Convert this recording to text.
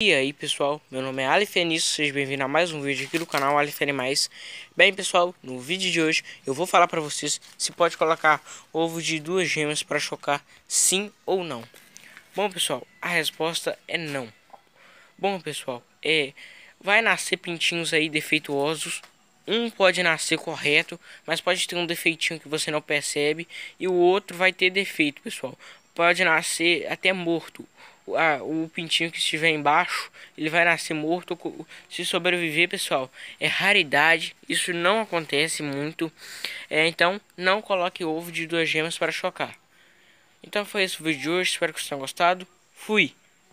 E aí pessoal, meu nome é Ali Fenício, sejam bem-vindos a mais um vídeo aqui do canal Ali Mais. Bem pessoal, no vídeo de hoje eu vou falar para vocês se pode colocar ovo de duas gemas para chocar sim ou não. Bom pessoal, a resposta é não. Bom pessoal, é vai nascer pintinhos aí defeituosos. Um pode nascer correto, mas pode ter um defeitinho que você não percebe e o outro vai ter defeito, pessoal. Pode nascer até morto o pintinho que estiver embaixo, ele vai nascer morto se sobreviver, pessoal. É raridade, isso não acontece muito. É, então, não coloque ovo de duas gemas para chocar. Então foi esse o vídeo de hoje, espero que vocês tenham gostado. Fui!